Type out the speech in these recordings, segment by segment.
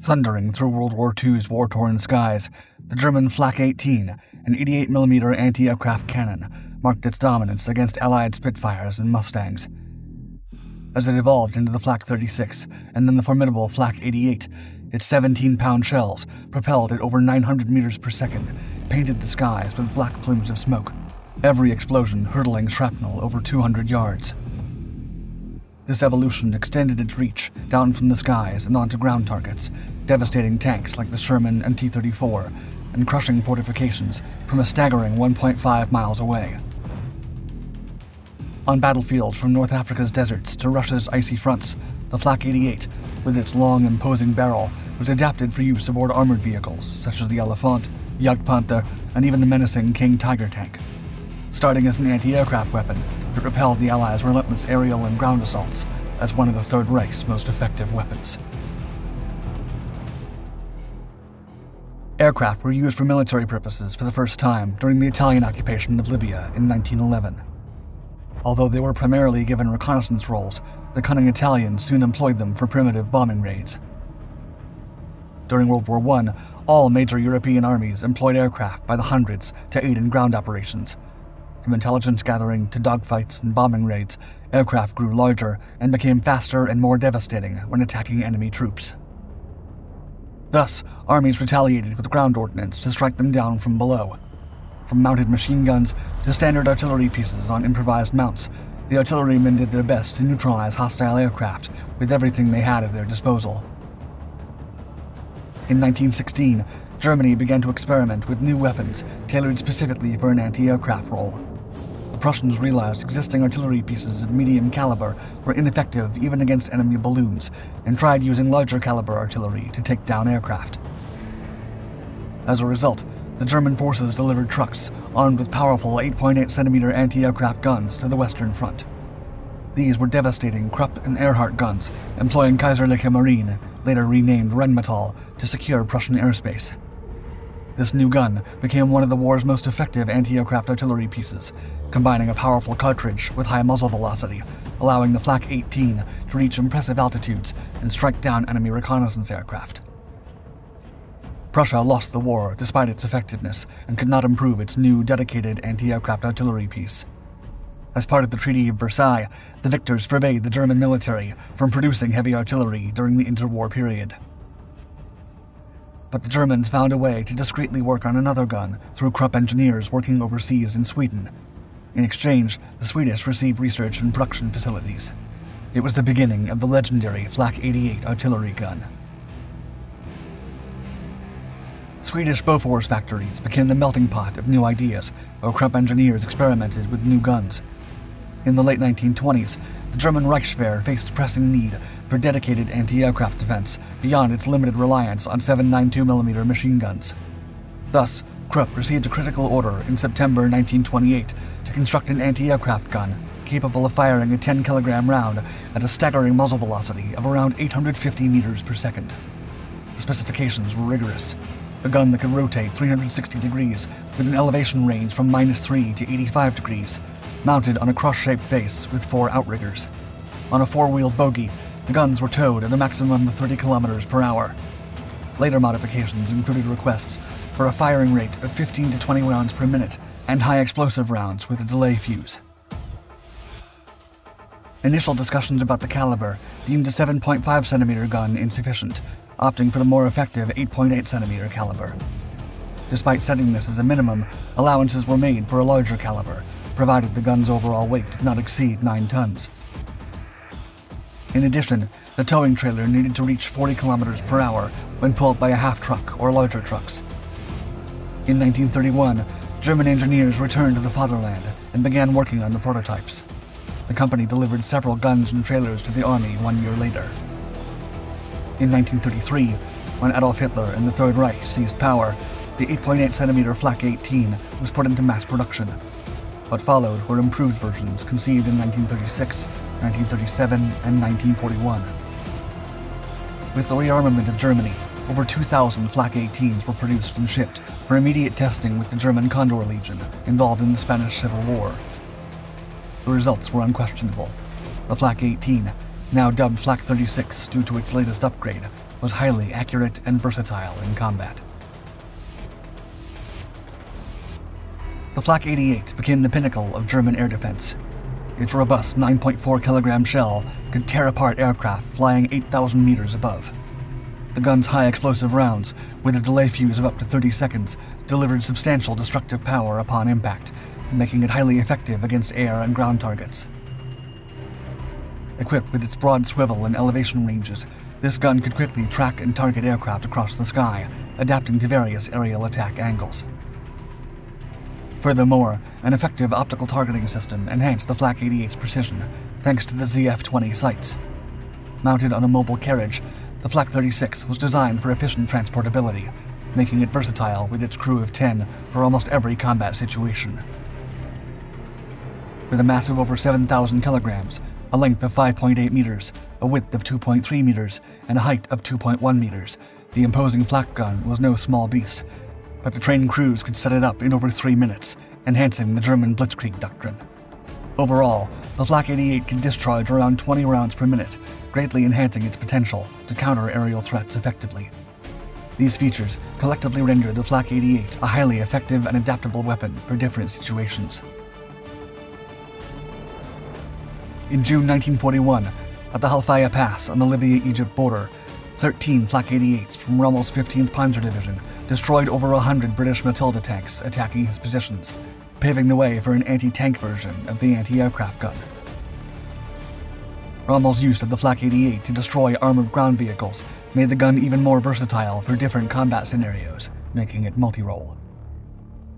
Thundering through World War II's war torn skies, the German Flak 18, an 88mm anti aircraft cannon, marked its dominance against Allied Spitfires and Mustangs. As it evolved into the Flak 36 and then the formidable Flak 88, its 17 pound shells, propelled at over 900 meters per second, painted the skies with black plumes of smoke, every explosion hurtling shrapnel over 200 yards. This evolution extended its reach down from the skies and onto ground targets, devastating tanks like the Sherman and T 34, and crushing fortifications from a staggering 1.5 miles away. On battlefields from North Africa's deserts to Russia's icy fronts, the Flak 88, with its long, imposing barrel, was adapted for use aboard armored vehicles such as the Elefant, Jagdpanther, and even the menacing King Tiger tank. Starting as an anti aircraft weapon, it repelled the Allies' relentless aerial and ground assaults as one of the Third Reich's most effective weapons. Aircraft were used for military purposes for the first time during the Italian occupation of Libya in 1911. Although they were primarily given reconnaissance roles, the cunning Italians soon employed them for primitive bombing raids. During World War I, all major European armies employed aircraft by the hundreds to aid in ground operations, from intelligence gathering to dogfights and bombing raids, aircraft grew larger and became faster and more devastating when attacking enemy troops. Thus, armies retaliated with ground ordnance to strike them down from below. From mounted machine guns to standard artillery pieces on improvised mounts, the artillerymen did their best to neutralize hostile aircraft with everything they had at their disposal. In 1916, Germany began to experiment with new weapons tailored specifically for an anti aircraft role. Prussians realized existing artillery pieces of medium caliber were ineffective even against enemy balloons and tried using larger caliber artillery to take down aircraft. As a result, the German forces delivered trucks armed with powerful 8.8 centimeter anti aircraft guns to the Western Front. These were devastating Krupp and Ehrhardt guns, employing Kaiserliche Marine, later renamed Rheinmetall, to secure Prussian airspace. This new gun became one of the war's most effective anti aircraft artillery pieces, combining a powerful cartridge with high muzzle velocity, allowing the Flak 18 to reach impressive altitudes and strike down enemy reconnaissance aircraft. Prussia lost the war despite its effectiveness and could not improve its new dedicated anti aircraft artillery piece. As part of the Treaty of Versailles, the victors forbade the German military from producing heavy artillery during the interwar period but the Germans found a way to discreetly work on another gun through Krupp engineers working overseas in Sweden. In exchange, the Swedish received research and production facilities. It was the beginning of the legendary Flak 88 artillery gun. Swedish Bofors factories became the melting pot of new ideas, while Krupp engineers experimented with new guns. In the late 1920s, the German Reichswehr faced pressing need for dedicated anti-aircraft defense beyond its limited reliance on 7.92mm machine guns. Thus, Krupp received a critical order in September 1928 to construct an anti-aircraft gun capable of firing a 10 kilogram round at a staggering muzzle velocity of around 850 meters per second. The specifications were rigorous. A gun that could rotate 360 degrees with an elevation range from minus 3 to 85 degrees, mounted on a cross-shaped base with four outriggers. On a four-wheeled bogie, the guns were towed at a maximum of 30 kilometers per hour. Later modifications included requests for a firing rate of 15 to 20 rounds per minute and high explosive rounds with a delay fuse. Initial discussions about the caliber deemed a 7.5 centimeter gun insufficient, opting for the more effective 8.8 centimeter caliber. Despite setting this as a minimum, allowances were made for a larger caliber, provided the gun's overall weight did not exceed 9 tons. In addition, the towing trailer needed to reach 40 kilometers per hour when pulled by a half truck or larger trucks. In 1931, German engineers returned to the fatherland and began working on the prototypes. The company delivered several guns and trailers to the army one year later. In 1933, when Adolf Hitler and the Third Reich seized power, the 8.8 centimeter Flak 18 was put into mass production what followed were improved versions conceived in 1936, 1937, and 1941. With the rearmament of Germany, over 2,000 Flak 18s were produced and shipped for immediate testing with the German Condor Legion involved in the Spanish Civil War. The results were unquestionable. The Flak 18, now dubbed Flak 36 due to its latest upgrade, was highly accurate and versatile in combat. The Flak 88 became the pinnacle of German air defense. Its robust 9.4 kilogram shell could tear apart aircraft flying 8,000 meters above. The gun's high explosive rounds, with a delay fuse of up to 30 seconds, delivered substantial destructive power upon impact, making it highly effective against air and ground targets. Equipped with its broad swivel and elevation ranges, this gun could quickly track and target aircraft across the sky, adapting to various aerial attack angles. Furthermore, an effective optical targeting system enhanced the Flak 88's precision thanks to the ZF-20 sights. Mounted on a mobile carriage, the Flak 36 was designed for efficient transportability, making it versatile with its crew of 10 for almost every combat situation. With a mass of over 7,000 kilograms, a length of 5.8 meters, a width of 2.3 meters, and a height of 2.1 meters, the imposing flak gun was no small beast, but the trained crews could set it up in over three minutes, enhancing the German Blitzkrieg doctrine. Overall, the Flak 88 can discharge around 20 rounds per minute, greatly enhancing its potential to counter aerial threats effectively. These features collectively render the Flak 88 a highly effective and adaptable weapon for different situations. In June 1941, at the Halfaya Pass on the Libya-Egypt border, 13 Flak 88s from Rommel's 15th Panzer Division destroyed over 100 British Matilda tanks attacking his positions, paving the way for an anti-tank version of the anti-aircraft gun. Rommel's use of the Flak 88 to destroy armored ground vehicles made the gun even more versatile for different combat scenarios, making it multi-role.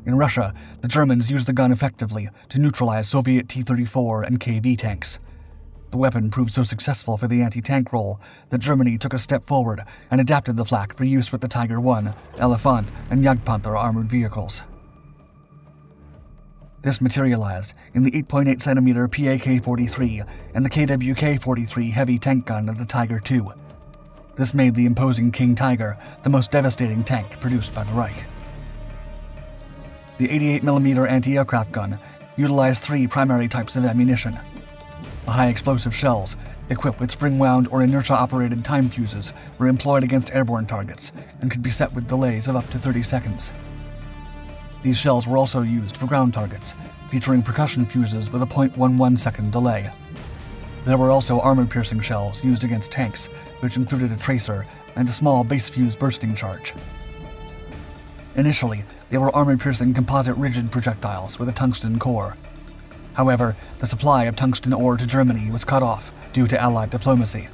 In Russia, the Germans used the gun effectively to neutralize Soviet T-34 and KV tanks, the weapon proved so successful for the anti-tank role that Germany took a step forward and adapted the flak for use with the Tiger I, Elefant, and Jagdpanther armored vehicles. This materialized in the 8.8 cm PAK-43 and the KWK-43 heavy tank gun of the Tiger II. This made the imposing King Tiger the most devastating tank produced by the Reich. The 88mm anti-aircraft gun utilized three primary types of ammunition – high explosive shells, equipped with spring wound or inertia operated time fuses, were employed against airborne targets and could be set with delays of up to 30 seconds. These shells were also used for ground targets, featuring percussion fuses with a 0.11 second delay. There were also armor piercing shells used against tanks, which included a tracer and a small base fuse bursting charge. Initially, they were armor piercing composite rigid projectiles with a tungsten core. However, the supply of tungsten ore to Germany was cut off due to Allied diplomacy.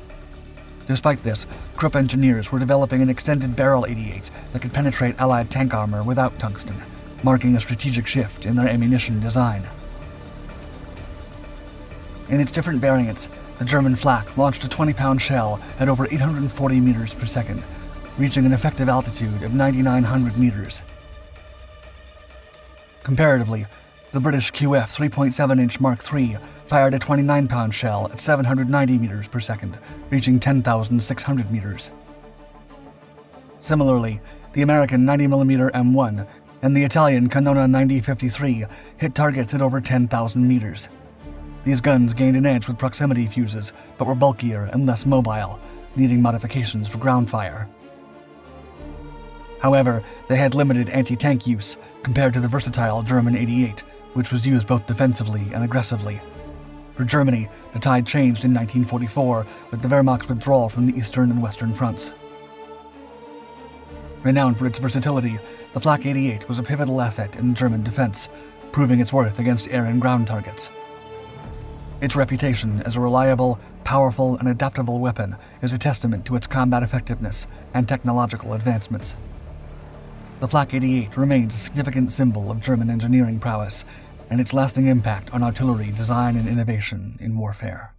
Despite this, Krupp engineers were developing an extended barrel 88 that could penetrate Allied tank armor without tungsten, marking a strategic shift in their ammunition design. In its different variants, the German flak launched a 20-pound shell at over 840 meters per second, reaching an effective altitude of 9,900 meters. Comparatively, the British QF 3.7 inch Mark III fired a 29 pound shell at 790 meters per second, reaching 10,600 meters. Similarly, the American 90mm M1 and the Italian Canona 9053 hit targets at over 10,000 meters. These guns gained an edge with proximity fuses, but were bulkier and less mobile, needing modifications for ground fire. However, they had limited anti-tank use compared to the versatile German 88, which was used both defensively and aggressively. For Germany, the tide changed in 1944 with the Wehrmacht's withdrawal from the Eastern and Western fronts. Renowned for its versatility, the Flak 88 was a pivotal asset in German defense, proving its worth against air and ground targets. Its reputation as a reliable, powerful, and adaptable weapon is a testament to its combat effectiveness and technological advancements. The Flak 88 remains a significant symbol of German engineering prowess and its lasting impact on artillery design and innovation in warfare.